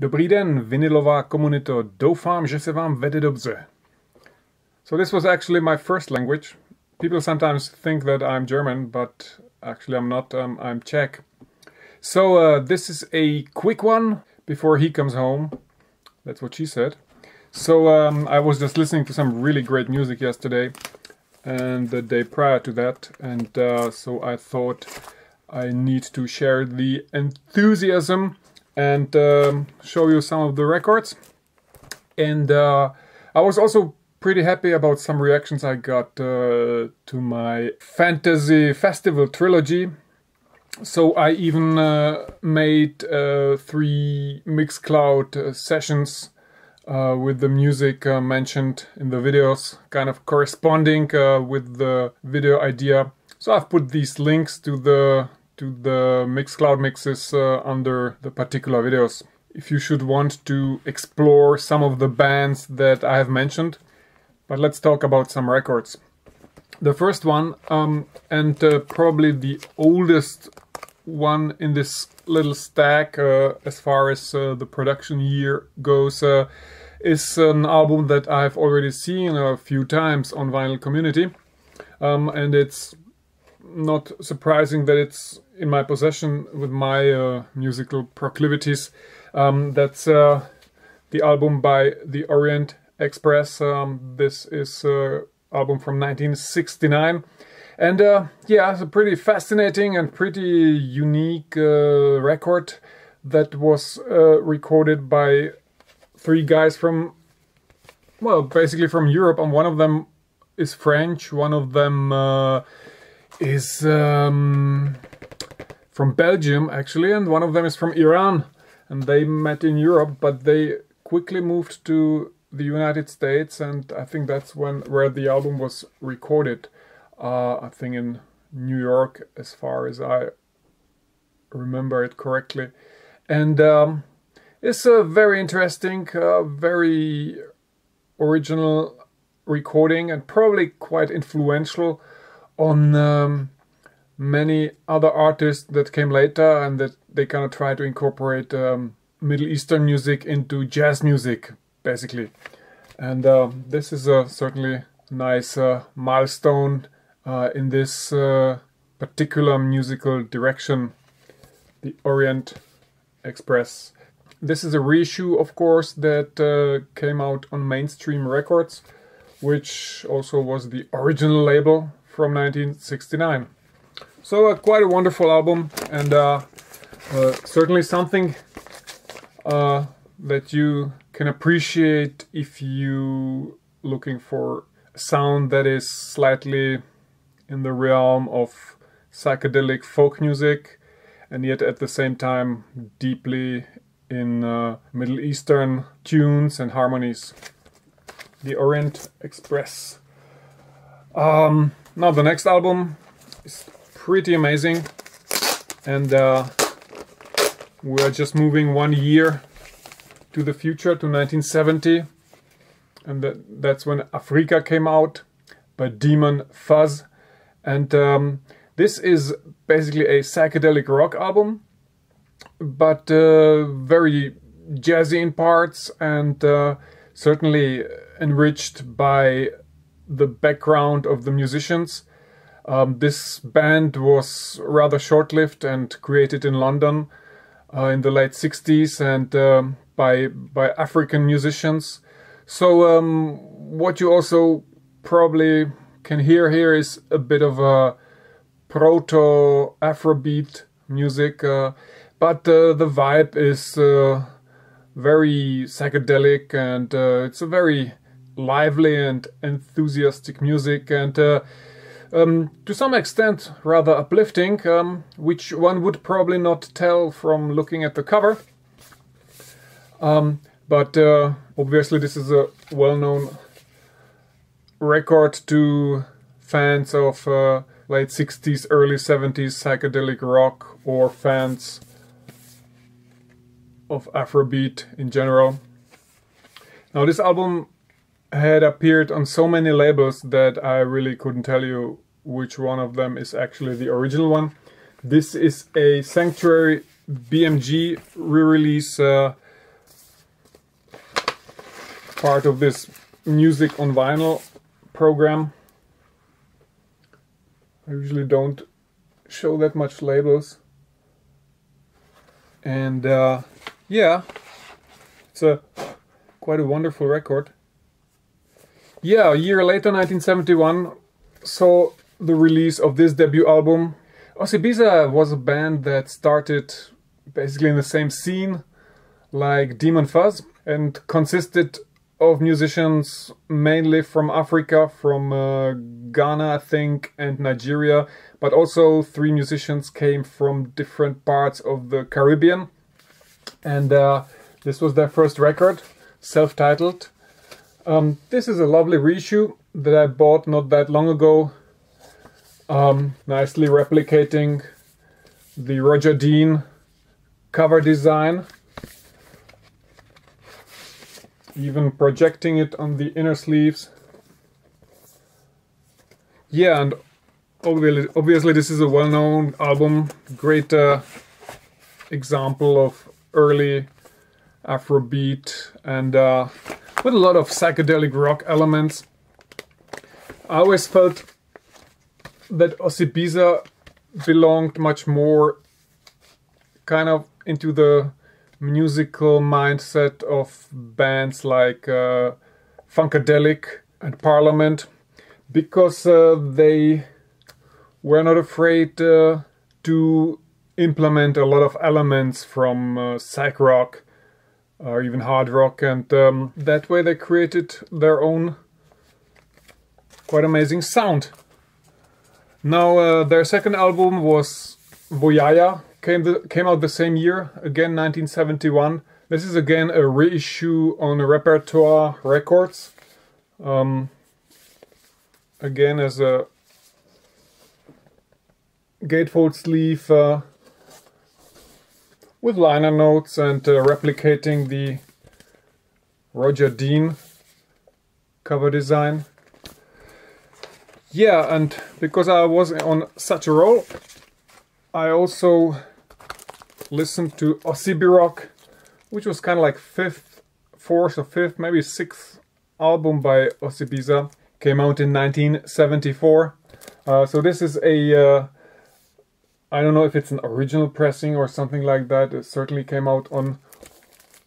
Dobrý den, vinilová komunito. Doufám, že se vám vede dobře. So this was actually my first language. People sometimes think that I'm German, but actually I'm not. Um, I'm Czech. So uh, this is a quick one before he comes home. That's what she said. So um, I was just listening to some really great music yesterday and the day prior to that, and uh, so I thought I need to share the enthusiasm and um, show you some of the records. And uh, I was also pretty happy about some reactions I got uh, to my fantasy festival trilogy. So I even uh, made uh, three Mixcloud uh, sessions uh, with the music mentioned in the videos, kind of corresponding with the video idea. So I've put these links to the to the Mixcloud mixes uh, under the particular videos. If you should want to explore some of the bands that I have mentioned, but let's talk about some records. The first one, um, and uh, probably the oldest one in this little stack uh, as far as uh, the production year goes uh, is an album that I've already seen a few times on Vinyl Community. Um, and it's not surprising that it's in my possession with my uh, musical proclivities. Um, that's uh, the album by the Orient Express. Um, this is an uh, album from 1969. And uh, yeah, it's a pretty fascinating and pretty unique uh, record that was uh, recorded by three guys from, well, basically from Europe, and one of them is French, one of them is um, from Belgium, actually, and one of them is from Iran. And they met in Europe, but they quickly moved to the United States, and I think that's when where the album was recorded uh, I think in New York, as far as I remember it correctly. And um, it's a very interesting, uh, very original recording, and probably quite influential on um, many other artists that came later, and that they kind of try to incorporate um, Middle Eastern music into jazz music, basically. And uh, this is a certainly nice uh, milestone uh, in this uh, particular musical direction, the Orient Express. This is a reissue, of course, that uh, came out on Mainstream Records, which also was the original label from 1969. So, uh, quite a wonderful album, and uh, uh, certainly something that you can appreciate if you looking for sound that is slightly in the realm of psychedelic folk music and yet at the same time deeply in uh, Middle Eastern tunes and harmonies. The Orient Express. Um, now, the next album is pretty amazing, and uh, we're just moving one year to the future to 1970, and that, that's when Afreaka came out by Demon Fuzz. And um, this is basically a psychedelic rock album, but uh, very jazzy in parts and uh, certainly enriched by the background of the musicians. Um, this band was rather short lived and created in London uh, in the late 60s and um, by, by African musicians. So, um, what you also probably can hear here is a bit of a proto Afrobeat music, uh, but uh, the vibe is uh, very psychedelic and uh, it's a very lively and enthusiastic music and uh, um, to some extent rather uplifting, um, which one would probably not tell from looking at the cover. Um, but uh, obviously, this is a well known record to fans of uh, late 60s, early 70s psychedelic rock or fans of Afrobeat in general. Now, this album had appeared on so many labels that I really couldn't tell you which one of them is actually the original one. This is a Sanctuary BMG re release uh, part of this music on vinyl program. I usually don't show that much labels. And uh, yeah, it's a quite a wonderful record. Yeah, a year later, 1971, saw the release of this debut album. Osibisa was a band that started basically in the same scene like Demon Fuzz and consisted of musicians mainly from Africa, from uh, Ghana, I think, and Nigeria, but also three musicians came from different parts of the Caribbean. And uh, this was their first record, self titled. Um, this is a lovely reissue that I bought not that long ago, um, nicely replicating the Roger Dean cover design. Even projecting it on the inner sleeves. Yeah, and obviously, obviously this is a well-known album, great uh, example of early Afrobeat and uh, with a lot of psychedelic rock elements. I always felt that Osibisa belonged much more kind of into the musical mindset of bands like uh, Funkadelic and Parliament because uh, they were not afraid uh, to implement a lot of elements from uh, psych rock or even hard rock, and um, that way they created their own quite amazing sound. Now, uh, their second album was Voyaya, came the, came out the same year, again 1971. This is again a reissue on Repertoire Records. Um, again as a gatefold sleeve uh, with liner notes and uh, replicating the Roger Dean cover design. Yeah, and because I was on such a roll, I also listened to Osibirock, which was kind of like fifth, fourth or fifth, maybe sixth album by Osibisa. Came out in 1974. Uh, so this is a uh, I don't know if it's an original pressing or something like that. It certainly came out on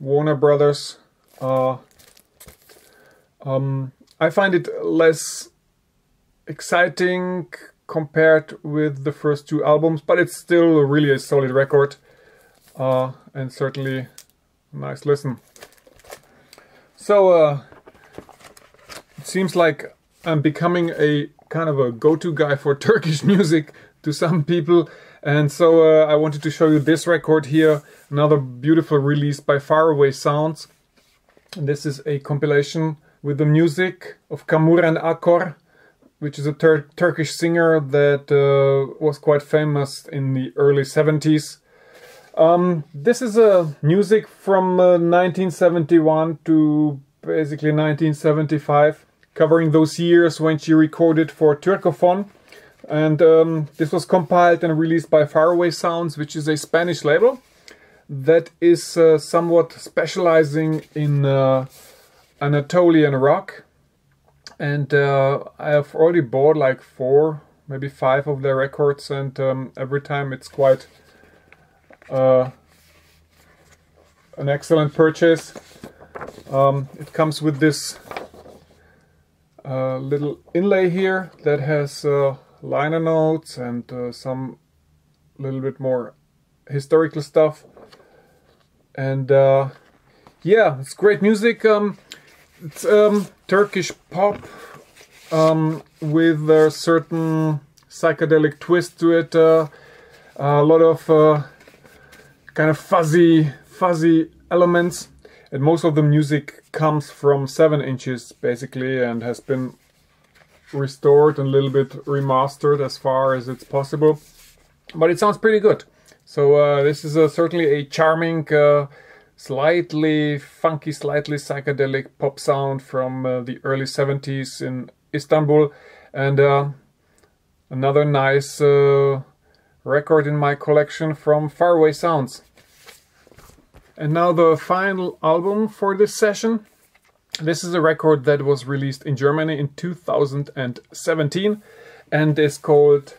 Warner Brothers. Uh, um, I find it less exciting compared with the first two albums, but it's still really a solid record uh, and certainly a nice listen. So uh, it seems like I'm becoming a kind of a go-to guy for Turkish music to some people and so uh, I wanted to show you this record here, another beautiful release by Pharaway Sounds. And this is a compilation with the music of Kamuran Akkor, which is a tur Turkish singer that uh, was quite famous in the early 70s. Um, this is a uh, music from uh, 1971 to basically 1975, covering those years when she recorded for Turkophon. And um, this was compiled and released by Pharaway Sounds, which is a Spanish label that is uh, somewhat specializing in uh, Anatolian rock. And uh, I have already bought like four, maybe five of their records, and um, every time it's quite uh, an excellent purchase. Um, it comes with this uh, little inlay here that has uh, liner notes and uh, some little bit more historical stuff. And uh, yeah, it's great music. Um, it's um, Turkish pop um, with a certain psychedelic twist to it. Uh, a lot of kind of fuzzy, fuzzy elements. And most of the music comes from 7 inches basically and has been restored and a little bit remastered as far as it's possible. But it sounds pretty good. So uh, this is a, certainly a charming, uh, slightly funky, slightly psychedelic pop sound from uh, the early 70s in Istanbul. And uh, another nice uh, record in my collection from Pharaway Sounds. And now the final album for this session. This is a record that was released in Germany in 2017 and is called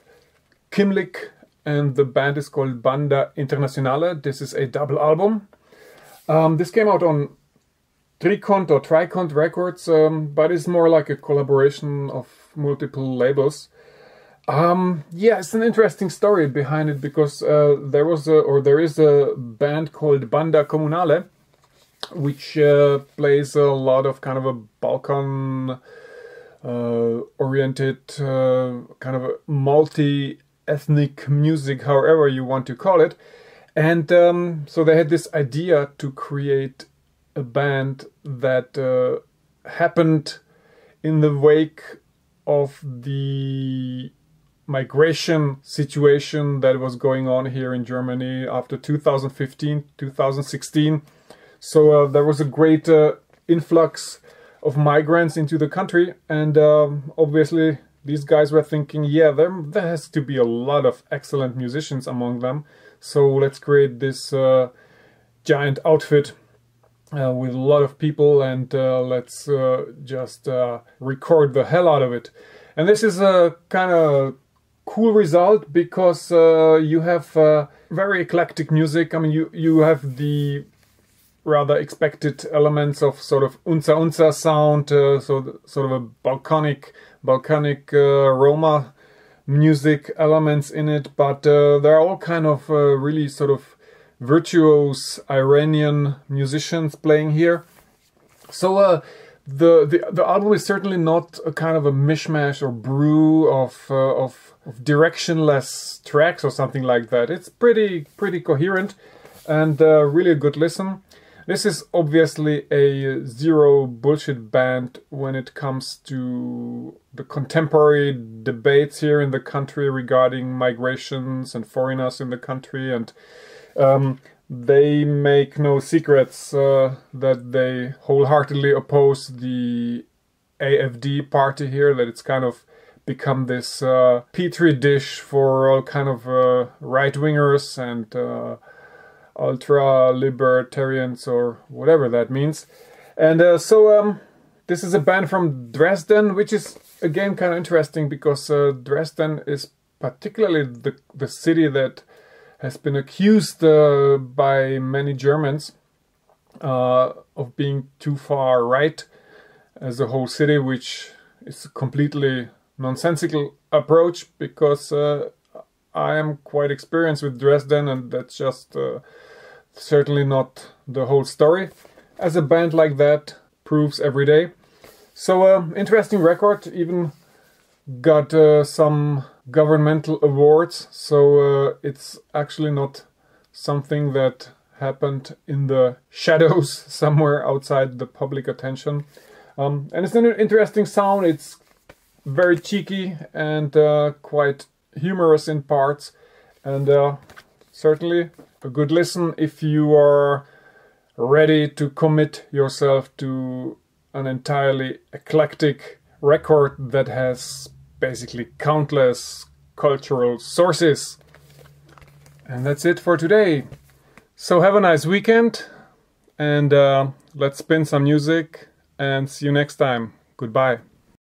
Kimlik and the band is called Banda Internationale. This is a double album. Um, this came out on Trikont or Trikont Records, um, but it's more like a collaboration of multiple labels. Um, yeah, it's an interesting story behind it because uh, there was a, or there is a band called Banda Comunale, which uh, plays a lot of kind of a Balkan uh, oriented, uh, kind of multi ethnic music, however you want to call it. And um, so they had this idea to create a band that uh, happened in the wake of the migration situation that was going on here in Germany after 2015, 2016. So uh, there was a great uh, influx of migrants into the country, and um, obviously these guys were thinking, yeah, there, there has to be a lot of excellent musicians among them. So let's create this uh, giant outfit uh, with a lot of people and uh, let's uh, just record the hell out of it. And this is a kind of cool result because you have very eclectic music. I mean, you you have the rather expected elements of sort of unza unza sound, uh, so the, sort of a Balkanic Balkanic uh, Roma music elements in it, but uh, there are all kind of uh, really sort of virtuose Iranian musicians playing here. So the, the the album is certainly not a kind of a mishmash or brew of uh, of, of directionless tracks or something like that. It's pretty pretty coherent and uh, really a good listen. This is obviously a zero bullshit band when it comes to the contemporary debates here in the country regarding migrations and foreigners in the country and um, they make no secrets uh, that they wholeheartedly oppose the AFD party here, that it's kind of become this uh, petri dish for all kind of uh, right wingers and uh, ultra libertarians or whatever that means. And uh, so um, this is a band from Dresden, which is again kind of interesting because uh, Dresden is particularly the the city that has been accused uh, by many Germans uh, of being too far right as a whole city, which is a completely nonsensical approach because uh, I am quite experienced with Dresden and that's just uh, certainly not the whole story. As a band like that proves every day. So, uh, interesting record, even got uh, some governmental awards, so uh, it's actually not something that happened in the shadows somewhere outside the public attention. Um, and it's an interesting sound, it's very cheeky and uh, quite humorous in parts, and uh, certainly a good listen if you are ready to commit yourself to an entirely eclectic record that has basically countless cultural sources. And that's it for today. So have a nice weekend and uh, let's spin some music and see you next time. Goodbye.